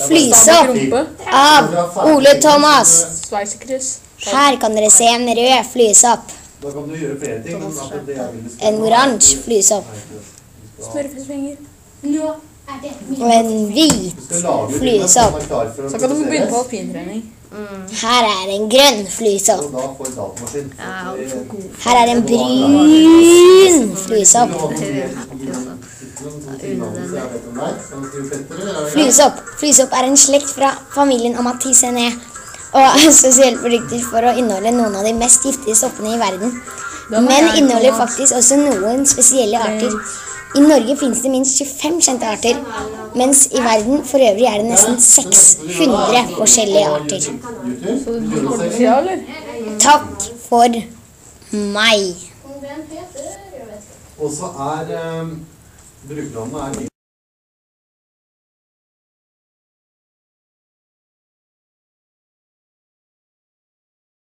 Rumpe. av Ole Thomas. Her kan dere se en rød flysopp. En oransje flysopp. Og en hvit flysopp. så kan du begynne på alpintrening. Her er en grønn flysopp. Her er en brun flysopp. Flysopp. Flysopp er en slekt fra familien Amaticene og er spesielt produkter for å inneholde noen av de mest giftige soppene i verden. Men inneholder faktisk også noen spesielle arter. I Norge finnes det minst 25 kjente arter, mens i verden for øvrig er det nesten 600 forskjellige arter. Takk for meg. Og så er brukte han